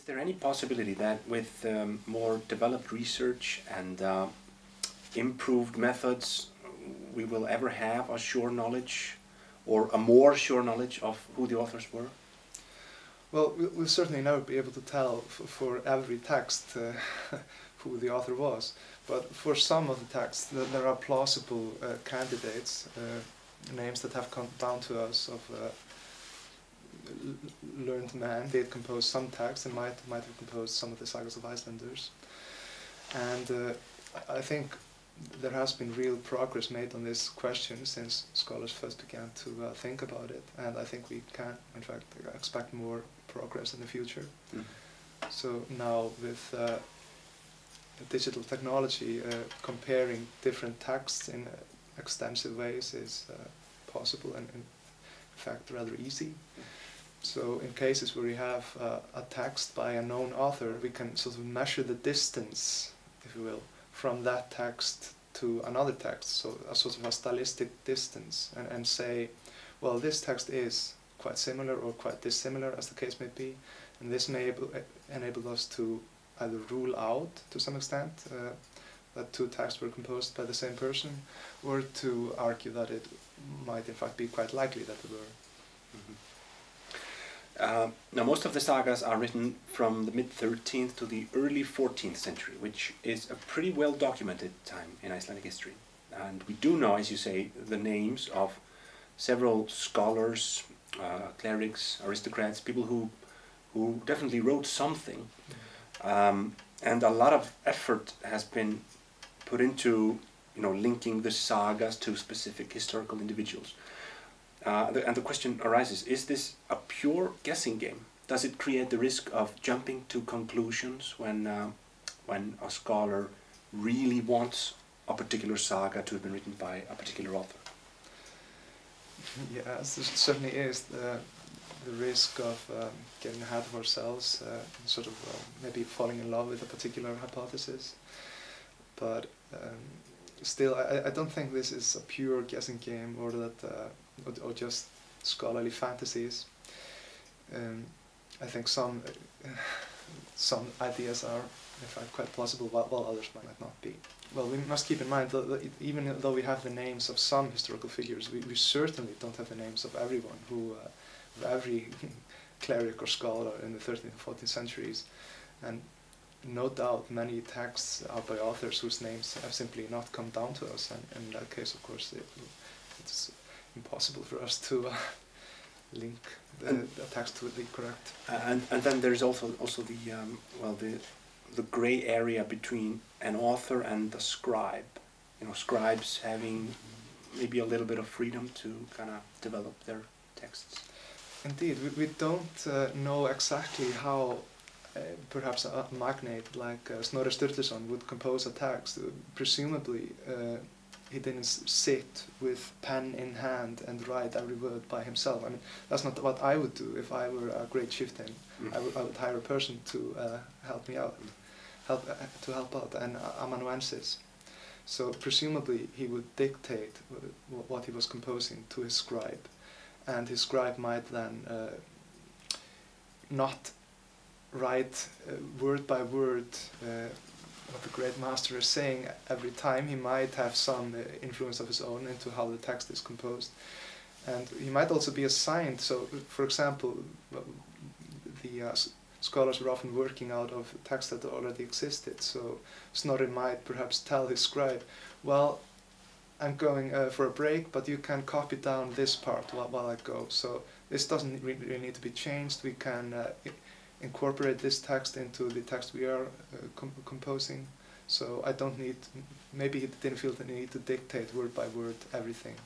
Is there any possibility that with um, more developed research and uh, improved methods, we will ever have a sure knowledge or a more sure knowledge of who the authors were? Well, we'll certainly never be able to tell for every text uh, who the author was, but for some of the texts there are plausible uh, candidates, uh, names that have come down to us of uh, learned man They had composed some texts and might might have composed some of the sagas of Icelanders, and uh, I think there has been real progress made on this question since scholars first began to uh, think about it, and I think we can, in fact, expect more progress in the future. Mm. So now with uh, digital technology, uh, comparing different texts in uh, extensive ways is uh, possible and, in fact, rather easy. So in cases where we have uh, a text by a known author, we can sort of measure the distance, if you will, from that text to another text, so a sort of a stylistic distance, and, and say, well, this text is quite similar or quite dissimilar, as the case may be, and this may able, enable us to either rule out, to some extent, uh, that two texts were composed by the same person, or to argue that it might in fact be quite likely that they were. Mm -hmm. Uh, now, most of the sagas are written from the mid 13th to the early 14th century, which is a pretty well documented time in Icelandic history. And we do know, as you say, the names of several scholars, uh, clerics, aristocrats, people who, who definitely wrote something. Um, and a lot of effort has been put into you know, linking the sagas to specific historical individuals. Uh, the, and the question arises, is this a pure guessing game? Does it create the risk of jumping to conclusions when, uh, when a scholar really wants a particular saga to have been written by a particular author? Yes, there certainly is the, the risk of um, getting ahead of ourselves, uh, sort of uh, maybe falling in love with a particular hypothesis. But um, still, I, I don't think this is a pure guessing game or that uh, or, or just scholarly fantasies. Um, I think some uh, some ideas are in fact quite plausible, while, while others might not be. Well, we must keep in mind that, even though we have the names of some historical figures, we, we certainly don't have the names of everyone who, uh, of every cleric or scholar in the 13th and 14th centuries. And no doubt many texts are by authors whose names have simply not come down to us, and in that case, of course, it, it's impossible for us to uh, link the, the, text to the correct. and and then there's also also the um, well the the gray area between an author and the scribe. You know, scribes having maybe a little bit of freedom to kind of develop their texts. Indeed, we, we don't uh, know exactly how perhaps a magnate like uh, Snorri Sturluson would compose a text. presumably, uh, he didn't sit with pen in hand and write every word by himself. I mean, that's not what I would do if I were a great chieftain. Mm. I, would, I would hire a person to uh, help me out, help uh, to help out, an amanuensis. So presumably he would dictate what he was composing to his scribe, and his scribe might then uh, not write uh, word by word uh, what the great master is saying every time. He might have some uh, influence of his own into how the text is composed. And he might also be assigned, so for example, the uh, scholars were often working out of texts that already existed. So Snorri might perhaps tell his scribe, well, I'm going uh, for a break, but you can copy down this part while, while I go. So this doesn't really need to be changed. We can uh, incorporate this text into the text we are uh, com composing. So I don't need, maybe he didn't feel the need to dictate word by word everything.